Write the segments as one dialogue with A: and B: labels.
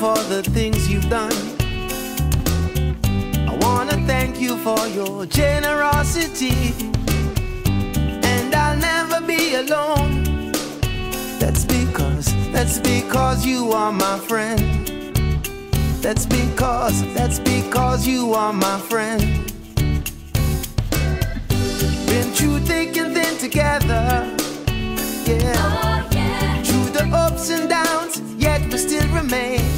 A: for the things you've done. I wanna thank you for your generosity. And I'll never be alone. That's because, that's because you are my friend. That's because, that's because you are my friend. Been through thick and thin together. Yeah.
B: Oh yeah,
A: Through the ups and downs, yet we still remain.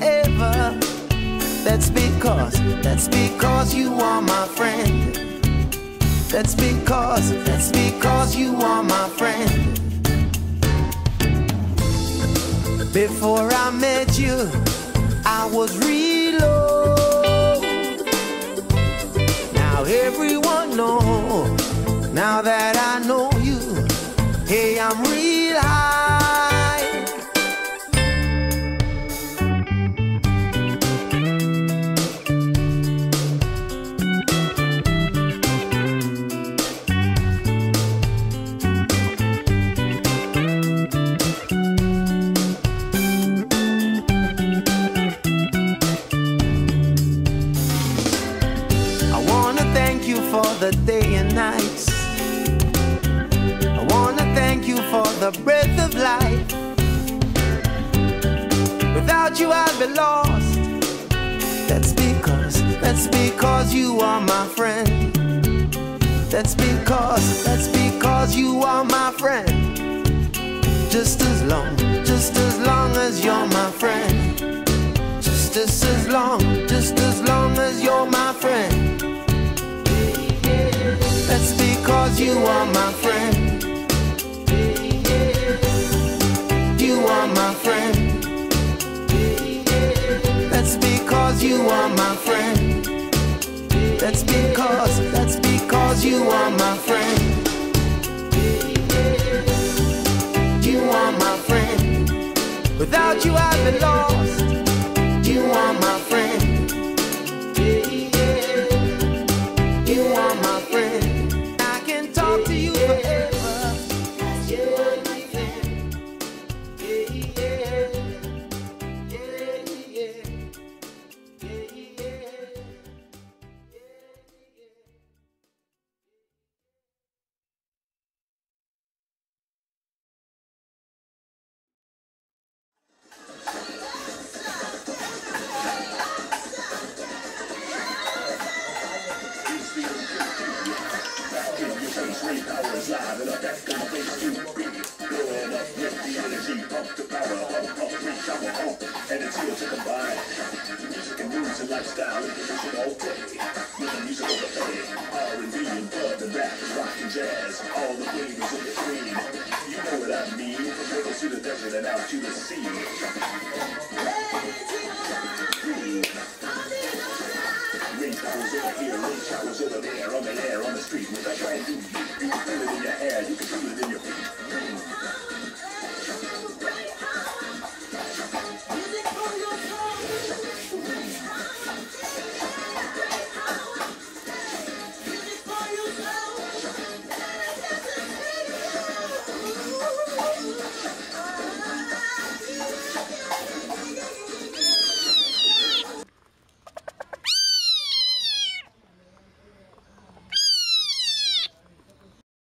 A: Forever. That's because, that's because you are my friend. That's because, that's because you are my friend. Before I met you, I was real low. Now everyone know. Now that I know you, hey, I'm real high. The day and nights. I wanna thank you for the breath of life. Without you, I'd be lost. That's because, that's because you are my friend. That's because, that's because you are my friend. Just as long, just as because you are my friend. You are my friend. That's because you are my friend. That's because, that's because you are my friend. You are my friend. Without you, I'd be lost. You are my friend.
C: Desert and out to the sea.